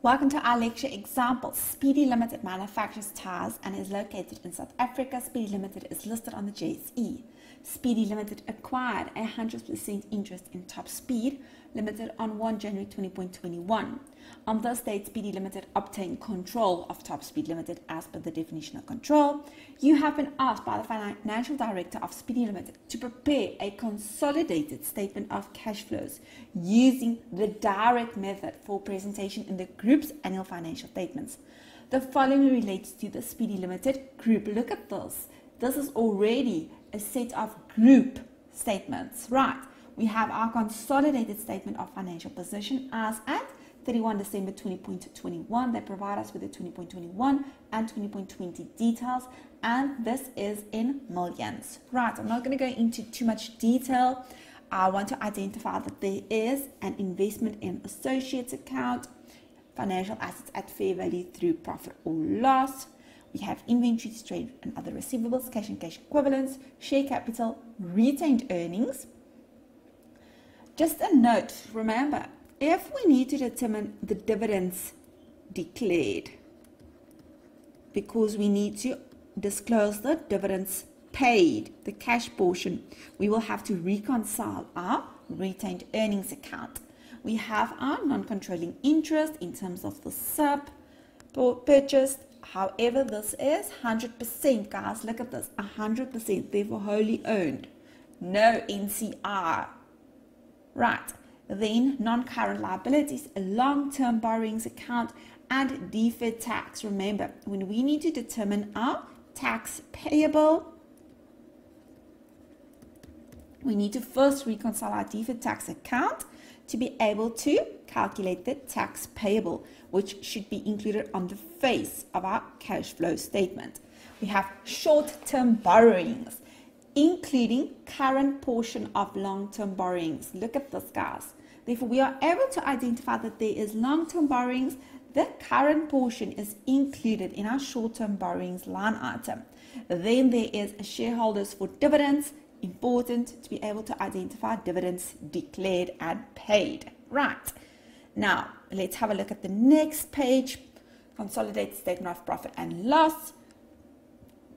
Welcome to our lecture example. Speedy Limited manufactures tires and is located in South Africa. Speedy Limited is listed on the JSE. Speedy Limited acquired a 100% interest in Top Speed Limited on 1 January 2021. On this date, Speedy Limited obtained control of Top Speed Limited as per the definition of control. You have been asked by the financial director of Speedy Limited to prepare a consolidated statement of cash flows using the direct method for presentation in the group's annual financial statements. The following relates to the Speedy Limited group. Look at this. This is already a set of group statements, right? We have our consolidated statement of financial position as at 31 December 20.21. They provide us with the 20.21 and 20.20 details, and this is in millions. Right, I'm not going to go into too much detail. I want to identify that there is an investment in associates account, financial assets at fair value through profit or loss. We have inventories, trade and other receivables, cash and cash equivalents, share capital, retained earnings, just a note, remember, if we need to determine the dividends declared, because we need to disclose the dividends paid, the cash portion, we will have to reconcile our retained earnings account. We have our non-controlling interest in terms of the sub purchased. However, this is 100%, guys. Look at this, 100%, therefore wholly owned. No NCI Right. Then non-current liabilities, long-term borrowings account, and deferred tax. Remember, when we need to determine our tax payable, we need to first reconcile our deferred tax account to be able to calculate the tax payable, which should be included on the face of our cash flow statement. We have short-term borrowings including current portion of long-term borrowings. Look at this, guys. Therefore, we are able to identify that there is long-term borrowings. The current portion is included in our short-term borrowings line item. Then there is shareholders for dividends. Important to be able to identify dividends declared and paid. Right. Now, let's have a look at the next page. Consolidated statement of profit and loss.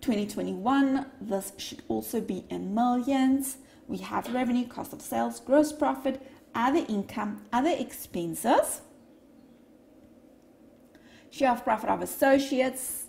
2021, this should also be in millions. We have revenue, cost of sales, gross profit, other income, other expenses, share of profit of associates.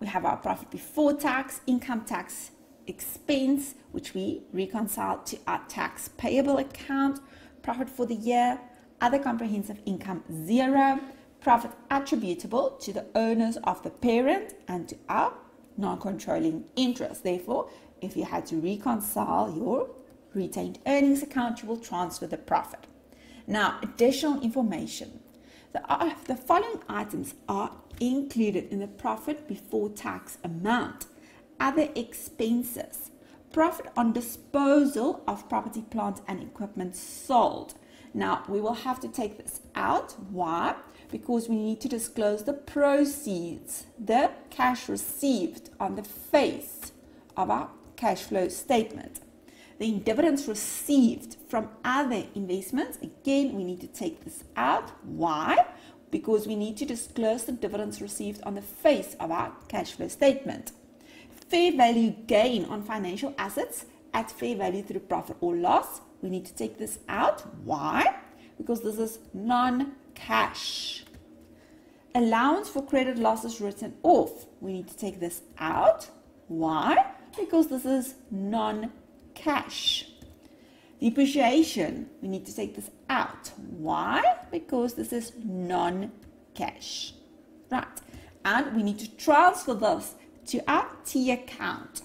We have our profit before tax, income tax expense, which we reconcile to our tax payable account, profit for the year, other comprehensive income zero, profit attributable to the owners of the parent and to our non-controlling interest. Therefore, if you had to reconcile your retained earnings account, you will transfer the profit. Now, additional information. The, uh, the following items are included in the profit before tax amount. Other expenses. Profit on disposal of property, plant, and equipment sold. Now, we will have to take this out. Why? Because we need to disclose the proceeds, the cash received on the face of our cash flow statement. The dividends received from other investments, again, we need to take this out. Why? Because we need to disclose the dividends received on the face of our cash flow statement. Fair value gain on financial assets at fair value through profit or loss, we need to take this out. Why? Because this is non cash. Allowance for credit losses written off. We need to take this out. Why? Because this is non-cash. Depreciation. We need to take this out. Why? Because this is non-cash. Right. And we need to transfer this to our T account.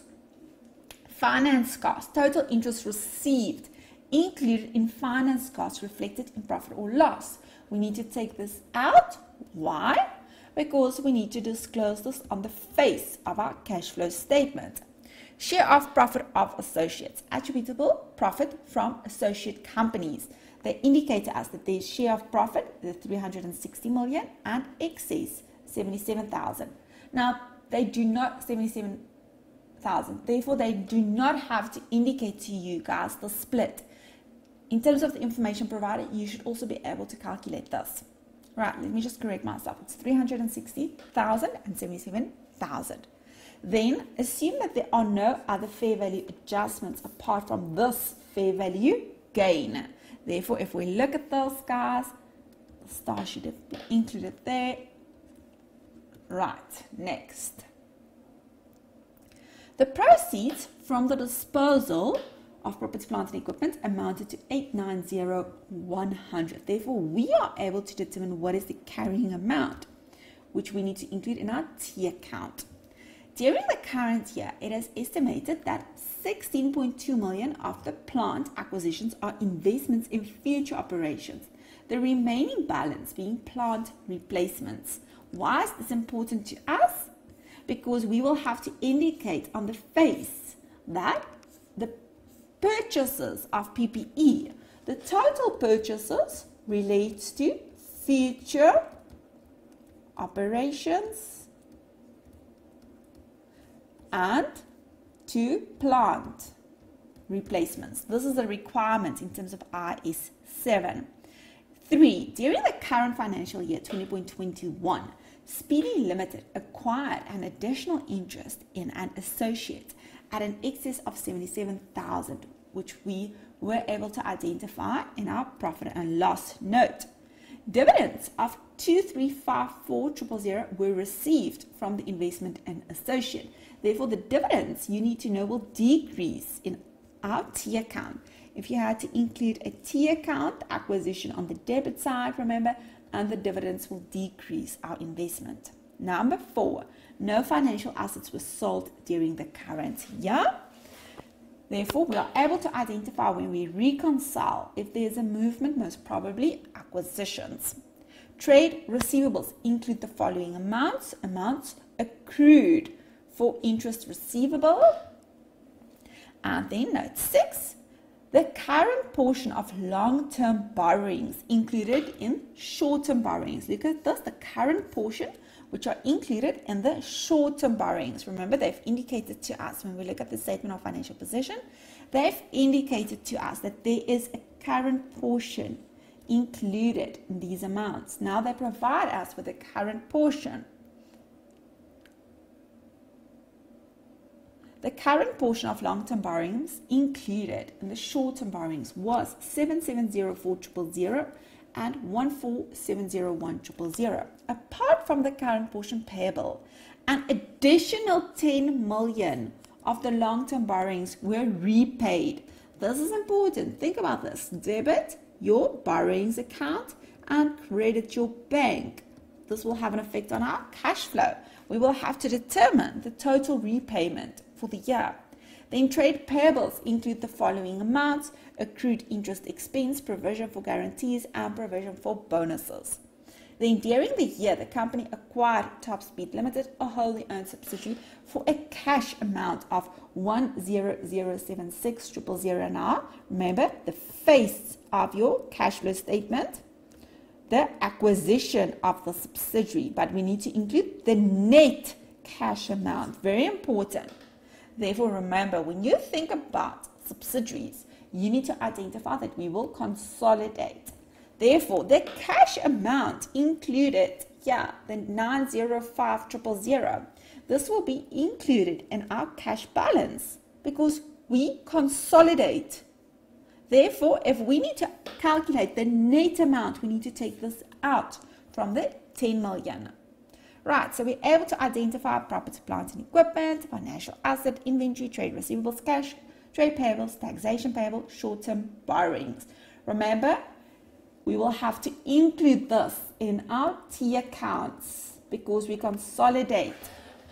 Finance cost. Total interest received included in finance costs reflected in profit or loss. We need to take this out. Why? Because we need to disclose this on the face of our cash flow statement. Share of profit of associates, attributable profit from associate companies. They indicate to us that their share of profit is 360 million and excess 77,000. Now, they do not 77,000. Therefore, they do not have to indicate to you guys the split in terms of the information provided, you should also be able to calculate this. Right, let me just correct myself. It's 360,000 and 77,000. Then assume that there are no other fair value adjustments apart from this fair value gain. Therefore, if we look at those guys, the star should have been included there. Right, next. The proceeds from the disposal of property, plant, and equipment amounted to 890,100. Therefore, we are able to determine what is the carrying amount, which we need to include in our T account. During the current year, it is estimated that 16.2 million of the plant acquisitions are investments in future operations, the remaining balance being plant replacements. Why is this important to us? Because we will have to indicate on the face that the purchases of PPE, the total purchases relates to future operations and to plant replacements. This is a requirement in terms of IAS 7. Three, during the current financial year 20.21, Speedy Limited acquired an additional interest in an associate at an excess of 77,000, which we were able to identify in our profit and loss note. Dividends of 2354000 were received from the investment and associate. Therefore, the dividends you need to know will decrease in our T account. If you had to include a T account acquisition on the debit side, remember, and the dividends will decrease our investment. Number four, no financial assets were sold during the current year. Therefore, we are able to identify when we reconcile if there is a movement, most probably acquisitions. Trade receivables include the following amounts amounts accrued for interest receivable. And then note six, the current portion of long term borrowings included in short term borrowings. Look at this the current portion which are included in the short-term borrowings. Remember, they've indicated to us when we look at the statement of financial position, they've indicated to us that there is a current portion included in these amounts. Now they provide us with a current portion. The current portion of long-term borrowings included in the short-term borrowings was 7704 and 14701 Apart from the current portion payable, an additional 10 million of the long-term borrowings were repaid. This is important. Think about this. Debit your borrowings account and credit your bank. This will have an effect on our cash flow. We will have to determine the total repayment for the year. Then trade payables include the following amounts accrued interest expense, provision for guarantees, and provision for bonuses. Then during the year, the company acquired Top Speed Limited, a wholly owned subsidiary, for a cash amount of 10076 now. Remember the face of your cash flow statement, the acquisition of the subsidiary, but we need to include the net cash amount. Very important. Therefore, remember when you think about subsidiaries, you need to identify that we will consolidate. Therefore, the cash amount included, yeah, the 905000, this will be included in our cash balance because we consolidate. Therefore, if we need to calculate the net amount, we need to take this out from the 10 million. Right, so we're able to identify property, plant, and equipment, financial asset, inventory, trade receivables, cash, trade payables, taxation payable, short-term borrowings. Remember, we will have to include this in our T accounts because we consolidate.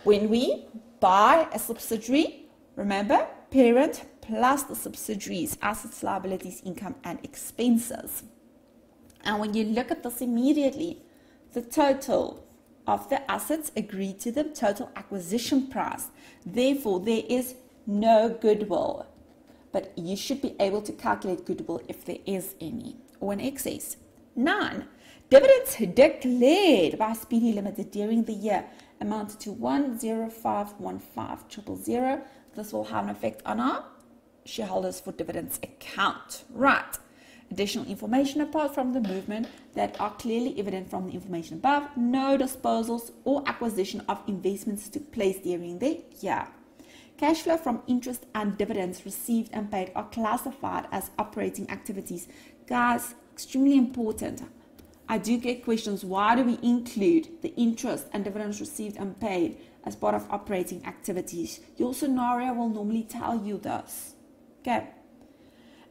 When we buy a subsidiary, remember, parent plus the subsidiaries, assets, liabilities, income, and expenses. And when you look at this immediately, the total of the assets agreed to the total acquisition price. Therefore, there is no goodwill, but you should be able to calculate goodwill if there is any or an excess. Nine, dividends declared by Speedy Limited during the year amounted to 10515 This will have an effect on our shareholders for dividends account. Right. Additional information apart from the movement that are clearly evident from the information above. No disposals or acquisition of investments took place during the year. Cash flow from interest and dividends received and paid are classified as operating activities. Guys, extremely important. I do get questions why do we include the interest and dividends received and paid as part of operating activities? Your scenario will normally tell you this. Okay.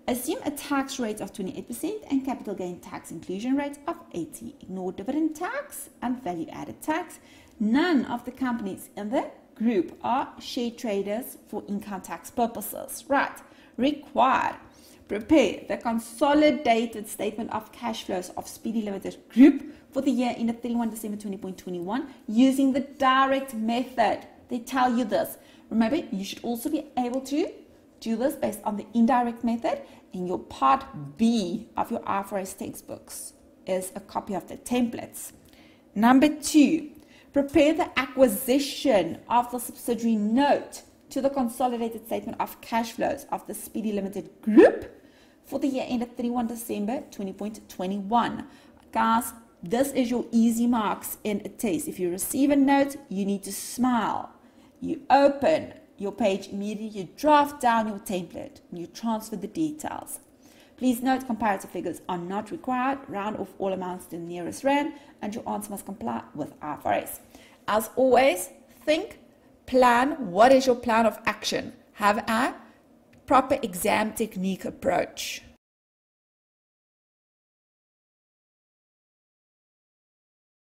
Assume a tax rate of 28% and capital gain tax inclusion rate of 80. Ignore dividend tax and value added tax. None of the companies in the group are share traders for income tax purposes. Right. Required. Prepare the consolidated statement of cash flows of Speedy Limited Group for the year ended 31 December 2021 using the direct method. They tell you this. Remember, you should also be able to do this based on the indirect method in your part B of your IFRS textbooks is a copy of the templates. Number two, prepare the acquisition of the subsidiary note to the consolidated statement of cash flows of the Speedy Limited Group for the year ended 31 December 2021. Guys, this is your easy marks in a test. If you receive a note, you need to smile. You open your page immediately, you draft down your template, and you transfer the details. Please note comparative figures are not required. Round off all amounts to the nearest rand, and your answer must comply with IFRS. As always, think, plan. What is your plan of action? Have a proper exam technique approach.